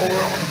for.